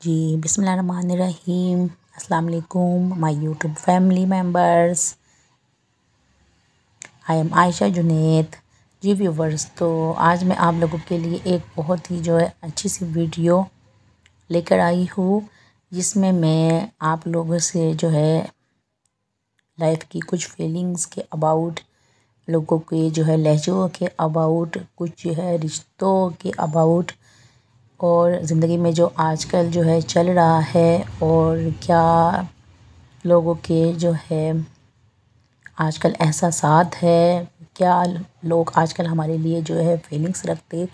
जी बिसमीम वालेकुम my YouTube family members I am Ayesha Junaid, ji viewers. तो आज मैं आप लोगों के लिए एक बहुत ही जो है अच्छी सी वीडियो लेकर आई हूँ, जिसमें मैं आप लोगों से जो है लाइफ की कुछ फीलिंग्स के अबाउट, लोगों के जो है लहजों के अबाउट, कुछ जो है रिश्तों के अबाउट और ज़िंदगी में जो आजकल जो है चल रहा है और क्या लोगों के जो है आजकल एहसास है, क्या लोग आजकल हमारे लिए जो है फीलिंग्स रखते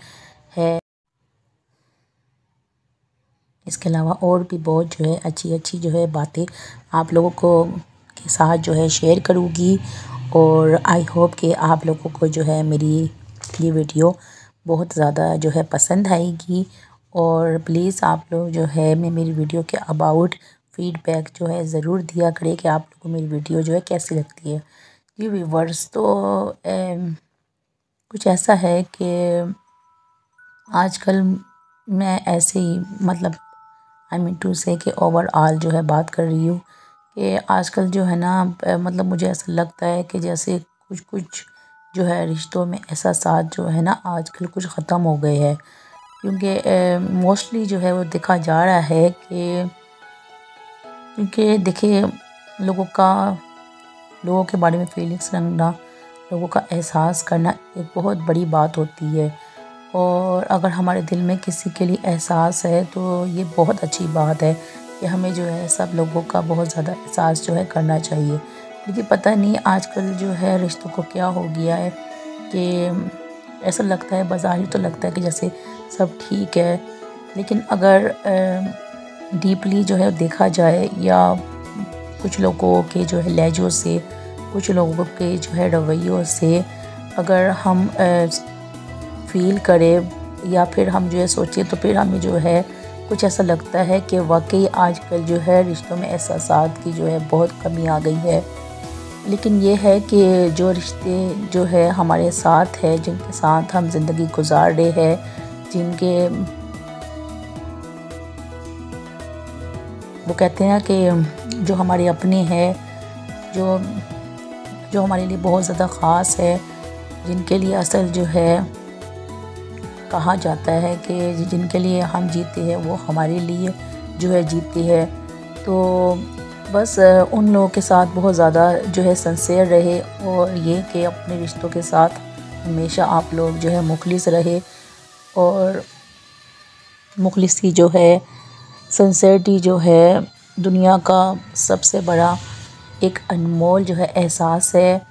हैं। इसके अलावा और भी बहुत जो है अच्छी अच्छी जो है बातें आप लोगों को के साथ जो है शेयर करूँगी और आई होप कि आप लोगों को जो है मेरी ये वीडियो बहुत ज़्यादा जो है पसंद आएगी। और प्लीज़ आप लोग जो है मैं मेरी वीडियो के अबाउट फ़ीडबैक जो है ज़रूर दिया करें कि आप लोगों को मेरी वीडियो जो है कैसी लगती है। जी व्यूवर्स तो ए, कुछ ऐसा है कि आजकल मैं ऐसे ही मतलब आई मीन टू से कि ओवरऑल जो है बात कर रही हूँ कि आजकल जो है ना मतलब मुझे ऐसा लगता है कि जैसे कुछ कुछ जो है रिश्तों में ऐसा साथ जो है ना आजकल कुछ ख़त्म हो गए हैं। क्योंकि मोस्टली जो है वो देखा जा रहा है कि, क्योंकि देखिए, लोगों का, लोगों के बारे में फीलिंग्स रखना लोगों का एहसास करना एक बहुत बड़ी बात होती है। और अगर हमारे दिल में किसी के लिए एहसास है तो ये बहुत अच्छी बात है कि हमें जो है सब लोगों का बहुत ज़्यादा एहसास जो है करना चाहिए। लेकिन पता नहीं आजकल जो है रिश्तों को क्या हो गया है कि ऐसा लगता है, बाज़ारी तो लगता है कि जैसे सब ठीक है। लेकिन अगर डीपली जो है देखा जाए या कुछ लोगों के जो है लहजों से, कुछ लोगों के जो है रवैयों से अगर हम फील करें या फिर हम जो है सोचें तो फिर हमें जो है कुछ ऐसा लगता है कि वाकई आजकल जो है रिश्तों में एहसास की जो है बहुत कमी आ गई है। लेकिन ये है कि जो रिश्ते जो है हमारे साथ है, जिनके साथ हम ज़िंदगी गुजार रहे हैं, जिनके वो कहते हैं कि जो हमारे अपने हैं, जो जो हमारे लिए बहुत ज़्यादा ख़ास है, जिनके लिए असल जो है कहा जाता है कि जिनके लिए हम जीते हैं, वो हमारे लिए जो है जीती है। तो बस उन लोगों के साथ बहुत ज़्यादा जो है सनसेर रहे और ये कि अपने रिश्तों के साथ हमेशा आप लोग जो है मुखलिस रहे और मुखलिसी जो है सनसेरिटी जो है दुनिया का सबसे बड़ा एक अनमोल जो है एहसास है।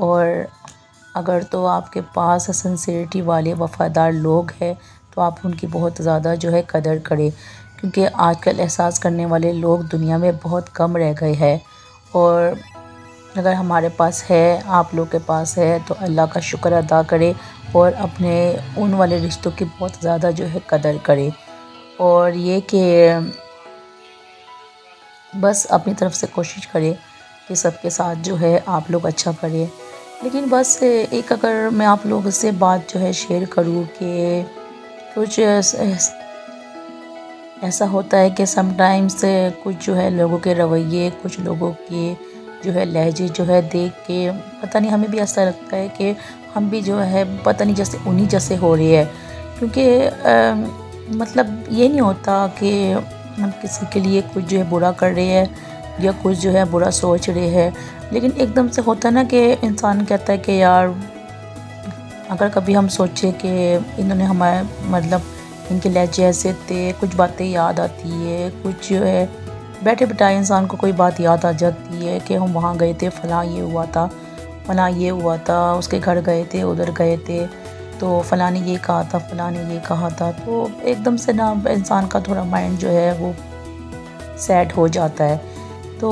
और अगर तो आपके पास सनसेरिटी वाले वफ़ादार लोग हैं तो आप उनकी बहुत ज़्यादा जो है कदर करें। क्योंकि आजकल एहसास करने वाले लोग दुनिया में बहुत कम रह गए हैं। और अगर हमारे पास है, आप लोग के पास है तो अल्लाह का शुक्र अदा करें और अपने उन वाले रिश्तों की बहुत ज़्यादा जो है कदर करें। और ये कि बस अपनी तरफ़ से कोशिश करें कि सबके साथ जो है आप लोग अच्छा करें। लेकिन बस एक अगर मैं आप लोगों से बात जो है शेयर करूँ कि कुछ ऐसा होता है कि समटाइम्स कुछ जो है लोगों के रवैये, कुछ लोगों के जो है लहजे जो है देख के, पता नहीं, हमें भी ऐसा लगता है कि हम भी जो है, पता नहीं, जैसे उन्हीं जैसे हो रही है। क्योंकि मतलब ये नहीं होता कि हम किसी के लिए कुछ जो है बुरा कर रहे हैं या कुछ जो है बुरा सोच रहे हैं। लेकिन एकदम से होता है ना कि इंसान कहता है कि, यार, अगर कभी हम सोचें कि इन्होंने हमारे मतलब इनके लहजे ऐसे थे, कुछ बातें याद आती है, कुछ जो है, बैठे बिठाए इंसान को कोई बात याद आ जाती है कि हम वहाँ गए थे, फ़लाँ ये हुआ था, फ़लाँ ये हुआ था, उसके घर गए थे, उधर गए थे तो फ़लाँ ने ये कहा था, फ़लाँ ने ये कहा था तो एकदम से ना इंसान का थोड़ा माइंड जो है वो सैड हो जाता है। तो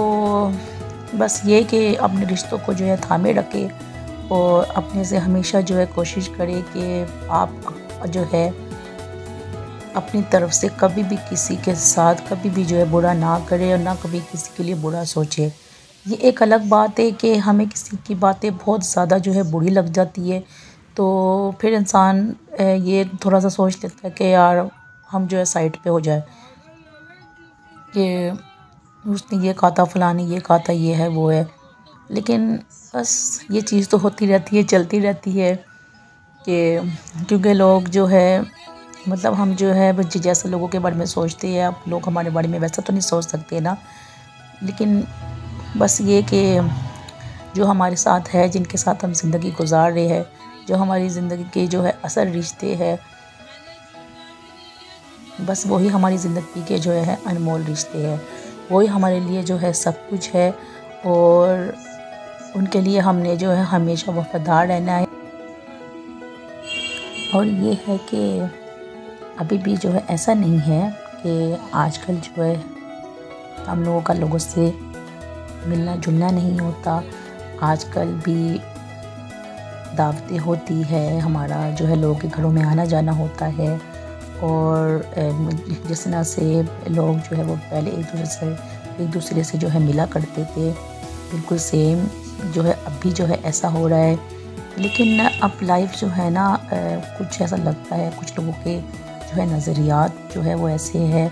बस ये कि अपने रिश्तों को जो है थामे रखे और अपने से हमेशा जो है कोशिश करे कि आप जो है अपनी तरफ़ से कभी भी किसी के साथ कभी भी जो है बुरा ना करे और ना कभी किसी के लिए बुरा सोचे। ये एक अलग बात है कि हमें किसी की बातें बहुत ज़्यादा जो है बुरी लग जाती है। तो फिर इंसान ये थोड़ा सा सोच लेता है कि यार हम जो है साइड पे हो जाए। कि उसने ये कहा था, फलानी ये कहा था, ये है, वो है। लेकिन बस ये चीज़ तो होती रहती है, चलती रहती है कि क्योंकि लोग जो है मतलब हम जो है बच्चे जैसे लोगों के बारे में सोचते हैं अब लोग हमारे बारे में वैसा तो नहीं सोच सकते ना। लेकिन बस ये कि जो हमारे साथ है, जिनके साथ हम ज़िंदगी गुजार रहे हैं, जो हमारी ज़िंदगी के जो है असल रिश्ते हैं, बस वही हमारी ज़िंदगी के जो है अनमोल रिश्ते हैं। वही हमारे लिए जो है सब कुछ है और उनके लिए हमने जो है हमेशा वफादार रहना है। और ये है कि अभी भी जो है ऐसा नहीं है कि आजकल जो है हम लोगों का लोगों से मिलना जुलना नहीं होता। आजकल भी दावतें होती है, हमारा जो है लोगों के घरों में आना जाना होता है और जिस तरह से लोग जो है वो पहले एक दूसरे से, एक दूसरे से जो है मिला करते थे, बिल्कुल सेम जो है अब भी जो है ऐसा हो रहा है। लेकिन अब लाइफ जो है ना कुछ ऐसा लगता है, कुछ लोगों के जो है नज़रियात जो है वो ऐसे है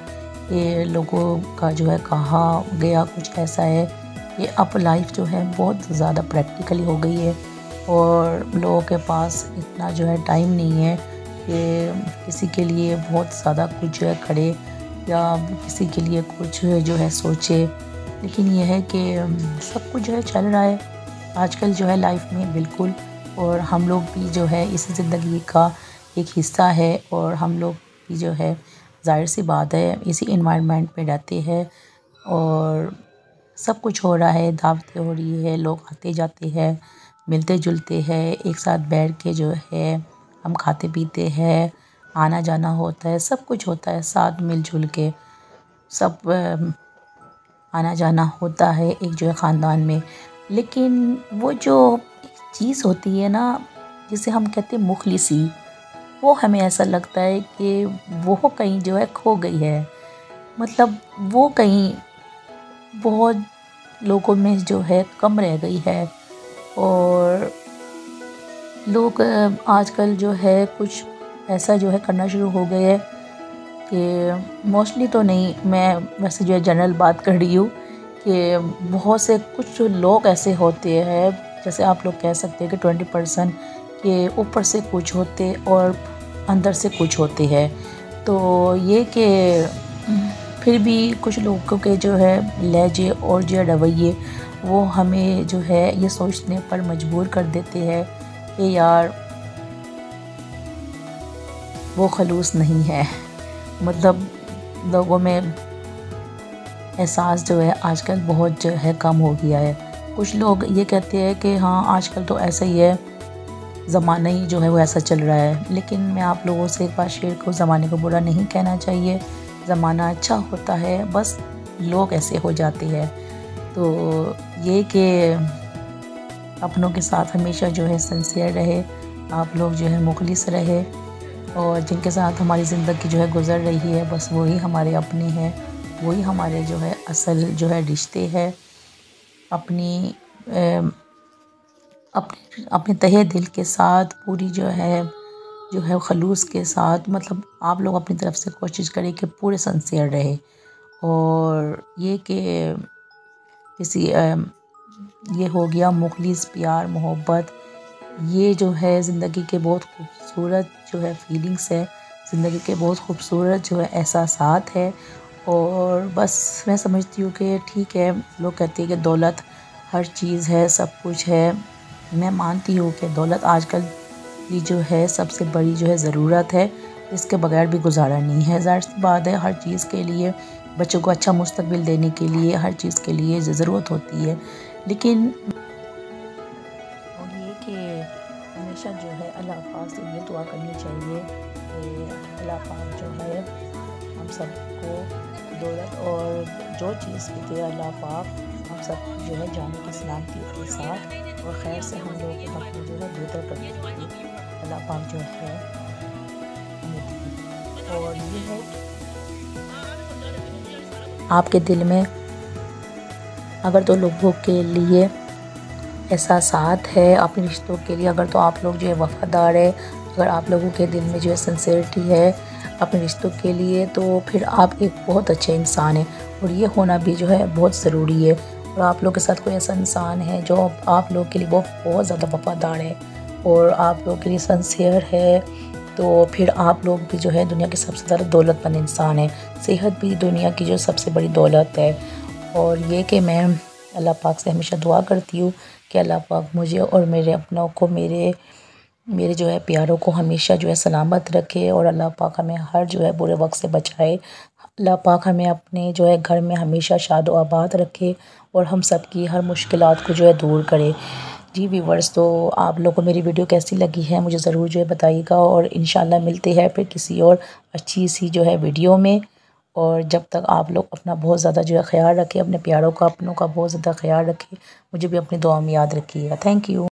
कि लोगों का जो है कहा गया कुछ ऐसा है कि अब लाइफ जो है बहुत ज़्यादा प्रैक्टिकली हो गई है और लोगों के पास इतना जो है टाइम नहीं है कि किसी के लिए बहुत ज़्यादा कुछ जो है खड़े या किसी के लिए कुछ जो है सोचे लेकिन यह है कि सब कुछ जो है चल रहा है आजकल जो है लाइफ में बिल्कुल और हम लोग भी जो है इस ज़िंदगी का एक हिस्सा है और हम लोग भी जो है, ज़ाहिर सी बात है, इसी इन्वायरमेंट में रहते हैं और सब कुछ हो रहा है दावतें हो रही है, लोग आते जाते हैं, मिलते जुलते हैं, एक साथ बैठ के जो है, हम खाते पीते हैं, आना जाना होता है, सब कुछ होता है, साथ मिलजुल के, सब आना जाना होता है एक जो है ख़ानदान में। लेकिन वो जो चीज़ होती है ना, जिसे हम कहते हैं मुखलिसी वो हमें ऐसा लगता है कि वो कहीं जो है खो गई है। मतलब वो कहीं बहुत लोगों में जो है कम रह गई है और लोग आजकल जो है कुछ ऐसा जो है करना शुरू हो गए हैं कि मोस्टली तो नहीं, मैं वैसे जो है जनरल बात कर रही हूँ कि बहुत से कुछ लोग ऐसे होते हैं, जैसे आप लोग कह सकते हैं कि ट्वेंटी परसेंट के ऊपर से कुछ होते और अंदर से कुछ होते हैं। तो ये कि फिर भी कुछ लोगों के जो है लहजे और जो रवैये, वो हमें जो है ये सोचने पर मजबूर कर देते हैं कि यार, वो खलूस नहीं है। मतलब लोगों में एहसास जो है आजकल बहुत जो है कम हो गया है। कुछ लोग ये कहते हैं कि हाँ आजकल तो ऐसा ही है ज़माना ही जो है वो ऐसा चल रहा है। लेकिन मैं आप लोगों से एक बार शेर को, ज़माने को बुरा नहीं कहना चाहिए। ज़माना अच्छा होता है, बस लोग ऐसे हो जाते हैं। तो ये कि अपनों के साथ हमेशा जो है सिंसियर रहे, आप लोग जो है मुखलिस रहे, और जिनके साथ हमारी ज़िंदगी जो है गुज़र रही है, बस वही हमारे अपने हैं, वही हमारे जो है असल जो है रिश्ते हैं। अपनी अपने अपने तहे दिल के साथ, पूरी जो है जो है खलूस के साथ मतलब आप लोग अपनी तरफ़ से कोशिश करें कि पूरे सनसेयर रहे। और ये कि किसी ये हो गया मुखलिस, प्यार, मोहब्बत, ये जो है ज़िंदगी के बहुत खूबसूरत जो है फीलिंग्स है, ज़िंदगी के बहुत खूबसूरत जो है एहसास है। और बस मैं समझती हूँ कि ठीक है, लोग कहते हैं कि दौलत हर चीज़ है, सब कुछ है। मैं मानती हूँ कि दौलत आजकल की जो है, सबसे बड़ी जो है ज़रूरत है। इसके बगैर भी गुजारा नहीं है। ज़ाहिर सी बात है, हर चीज़ के लिए, बच्चों को अच्छा मुस्तबिल देने के लिए, हर चीज़ के लिए ज़रूरत होती है। लेकिन और ये कि हमेशा जो है, अल्लाह पाक से ये दुआ करनी चाहिए कि अल्लाह पाक जो है, हम सबको दौलत और जो चीज़ भी दे अल्लाह पाक हम सब जो है जाने की सलामती के साथ। और खैर से हम लोग में जो है बेहतर करने अल्लाह पाक जो है और ये है आपके दिल में अगर तो लोगों के लिए एहसास है, अपने रिश्तों के लिए अगर तो आप लोग जो है वफ़ादार है, अगर आप लोगों के दिल में जो है सिंसियरिटी है अपने रिश्तों के लिए तो फिर आप एक बहुत अच्छे इंसान हैं। और ये होना भी जो है बहुत ज़रूरी है। और आप लोग के साथ कोई ऐसा इंसान है जो आप लोग के लिए बहुत बहुत ज़्यादा वफादार है और आप लोग के लिए सनसेयर है तो फिर आप लोग भी जो है दुनिया के सबसे ज़्यादा दौलतमंद इंसान है। सेहत भी दुनिया की जो सबसे बड़ी दौलत है। और ये कि मैं अल्लाह पाक से हमेशा दुआ करती हूँ कि अल्लाह पाक मुझे और मेरे अपनों को, मेरे मेरे जो है प्यारों को हमेशा जो है सलामत रखे और अल्लाह पाक हमें हर जो है बुरे वक्त से बचाए। अल्लाह पाक हमें अपने जो है घर में हमेशा शाद आबाद रखे और हम सब की हर मुश्किल को जो है दूर करे। जी व्यूवर्स तो आप लोगों को मेरी वीडियो कैसी लगी है मुझे ज़रूर जो है बताइएगा और इन मिलते हैं फिर किसी और अच्छी सी जो है वीडियो में। और जब तक आप लोग अपना बहुत ज़्यादा जो है ख्याल रखें, अपने प्यारों का, अपनों का बहुत ज़्यादा ख्याल रखें, मुझे भी अपनी दुआ में याद रखिएगा। Thank you